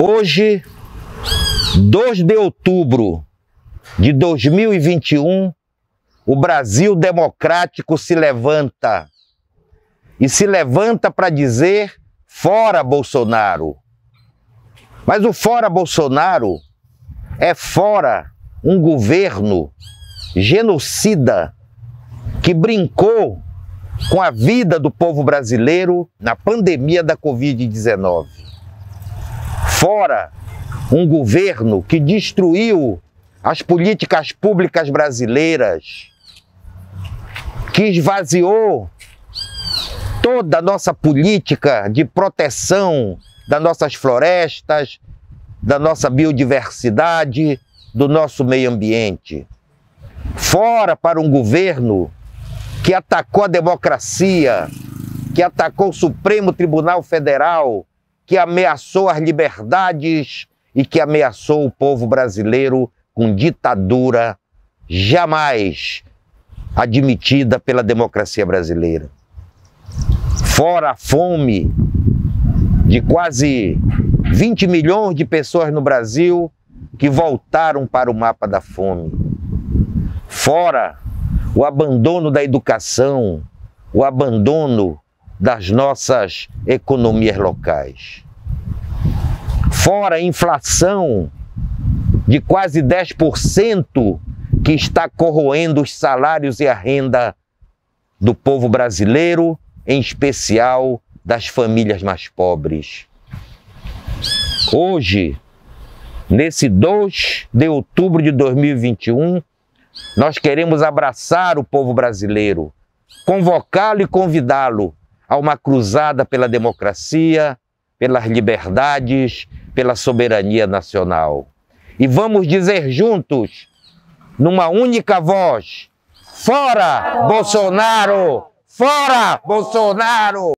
Hoje, 2 de outubro de 2021, o Brasil democrático se levanta. E se levanta para dizer fora Bolsonaro. Mas o fora Bolsonaro é fora um governo genocida que brincou com a vida do povo brasileiro na pandemia da Covid-19 fora um governo que destruiu as políticas públicas brasileiras, que esvaziou toda a nossa política de proteção das nossas florestas, da nossa biodiversidade, do nosso meio ambiente. Fora para um governo que atacou a democracia, que atacou o Supremo Tribunal Federal, que ameaçou as liberdades e que ameaçou o povo brasileiro com ditadura jamais admitida pela democracia brasileira. Fora a fome de quase 20 milhões de pessoas no Brasil que voltaram para o mapa da fome. Fora o abandono da educação, o abandono das nossas economias locais. Fora a inflação de quase 10% que está corroendo os salários e a renda do povo brasileiro, em especial das famílias mais pobres. Hoje, nesse 2 de outubro de 2021, nós queremos abraçar o povo brasileiro, convocá-lo e convidá-lo a uma cruzada pela democracia, pelas liberdades, pela soberania nacional. E vamos dizer juntos, numa única voz: Fora Bolsonaro! Fora Bolsonaro!